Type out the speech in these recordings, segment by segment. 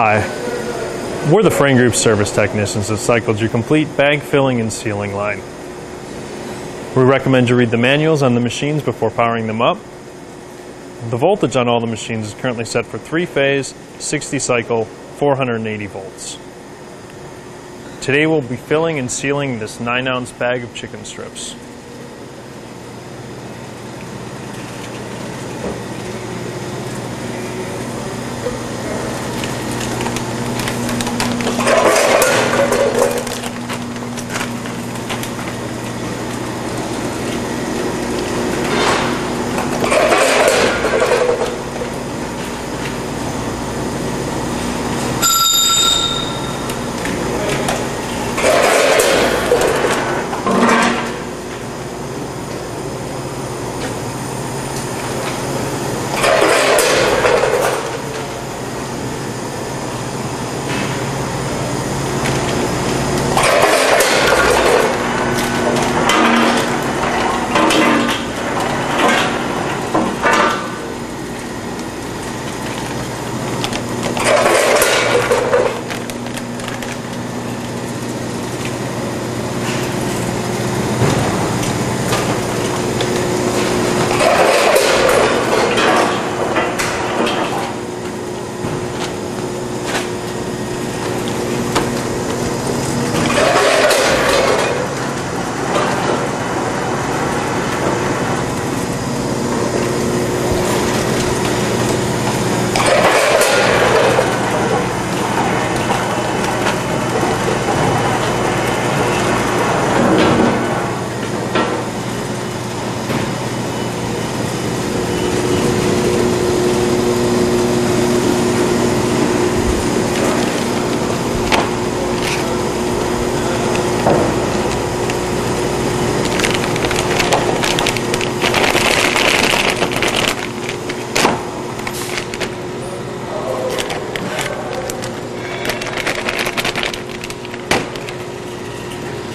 Hi. We're the Frain Group service technicians that cycled your complete bag filling and sealing line. We recommend you read the manuals on the machines before powering them up. The voltage on all the machines is currently set for three phase, 60 cycle, 480 volts. Today we'll be filling and sealing this 9 ounce bag of chicken strips.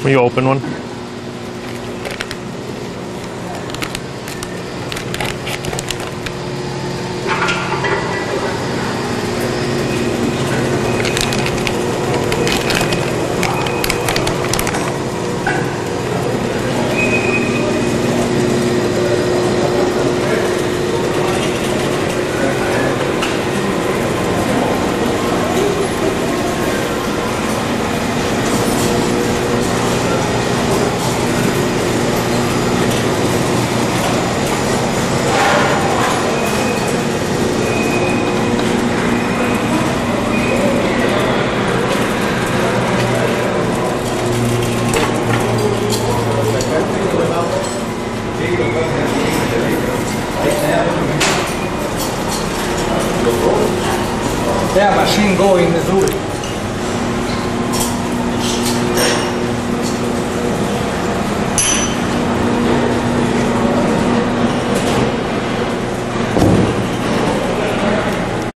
Will you open one? Yeah, machine going through it.